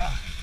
Ah.